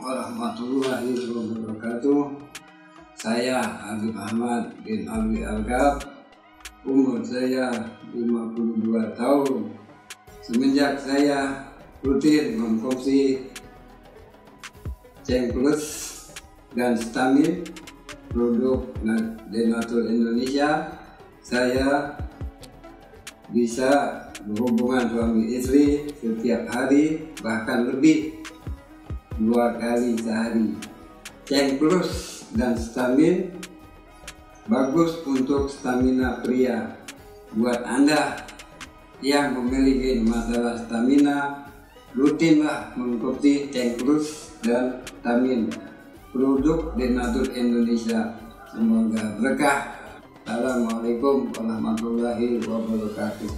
warahmatullahi wabarakatuh. Saya Habib Ahmad bin Abi Algab. Umur saya 52 tahun. Semenjak saya rutin mengkonsumsi Ceng Plus dan Stamin produk Denatur Indonesia, saya bisa berhubungan suami istri setiap hari bahkan lebih dua kali sehari. Ceng Plus dan Stamin bagus untuk stamina pria. Buat Anda yang memiliki masalah stamina, rutinlah mengikuti Ceng Plus dan Stamin produk Denatur Indonesia. Semoga berkah. Assalamualaikum warahmatullahi wabarakatuh.